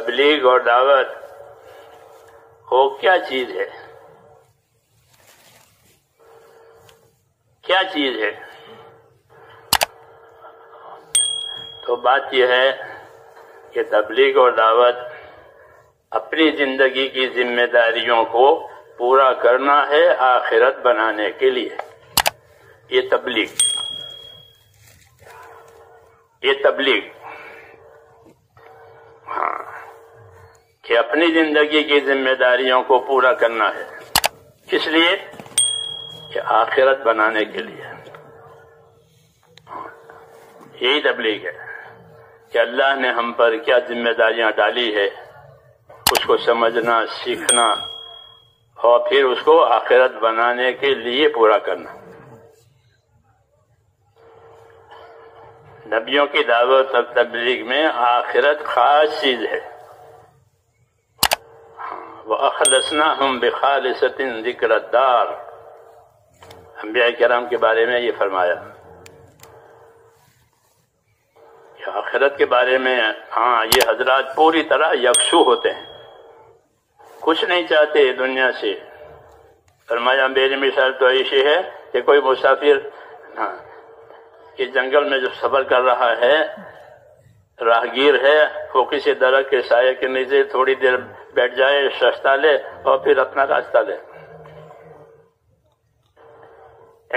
तबलीग और दावत वो क्या चीज़ है? क्या चीज़ है? तो बात यह है कि तबलीग और दावत अपनी ज़िंदगी की जिम्मेदारियों को पूरा करना है आखिरत बनाने के लिए। ये तबलीग। ये तबलीग। कि अपनी ज़िंदगी की जिम्मेदारियों को पूरा करना है। किस लिए? कि आखिरत बनाने के लिए। यही तबलीग है कि अल्लाह ने हम पर क्या जिम्मेदारियाँ डाली है, उसको समझना, सीखना, और फिर उसको आखिरत बनाने के लिए पूरा करना। नबियों की दावत और तबलीग में आखिरत खास चीज़ है। वह अखलसना हम बेखालसतिन जिक्रदार अम्बिया कराम के बारे में ये फरमाया। आखिरत के बारे में हाँ ये हजरात पूरी तरह यकसू होते हैं। कुछ नहीं चाहते दुनिया से। फरमाया, मेरी मिसाल तो ऐसी है कि कोई मुसाफिर हाँ कि जंगल में जो सफ़र कर रहा है, राहगीर है, वो किसी दरख के साय के नीचे थोड़ी देर बैठ जाए, सस्ता ले और फिर अपना रास्ता ले।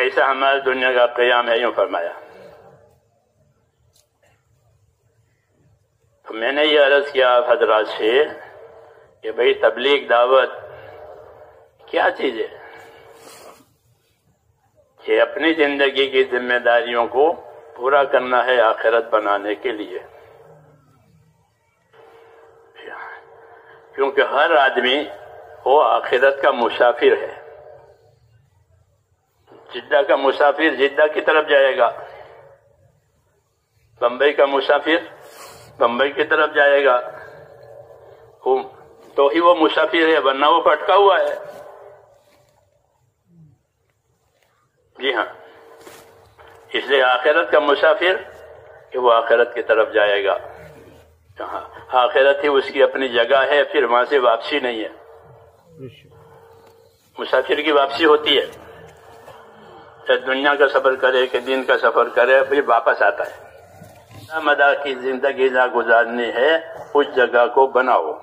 ऐसा हमारे दुनिया का क्याम है, यूँ फरमाया। तो मैंने ये अर्ज़ किया हजरात से कि भाई, तबलीग दावत क्या चीज़ है? कि अपनी ज़िंदगी की जिम्मेदारियों को पूरा करना है आखिरत बनाने के लिए। क्योंकि हर आदमी वो आखिरत का मुसाफिर है। जिद्दा का मुसाफिर जिद्दा की तरफ़ जाएगा। बंबई का मुसाफिर बंबई की तरफ़ जाएगा। तो ही वो मुसाफिर है, वरना वो भटका हुआ है। जी हाँ। इसलिए आखिरत का मुसाफिर कि वो आखिरत की तरफ़ जाएगा। आखिरत ही उसकी अपनी जगह है फिर वहाँ से वापसी नहीं है। मुसाफिर की वापसी होती है। चाहे दुनिया का सफ़र करे कि दिन का सफ़र करे फिर वापस आता है। मदा की ज़िंदगी ना गुजारनी है उस जगह को बनाओ।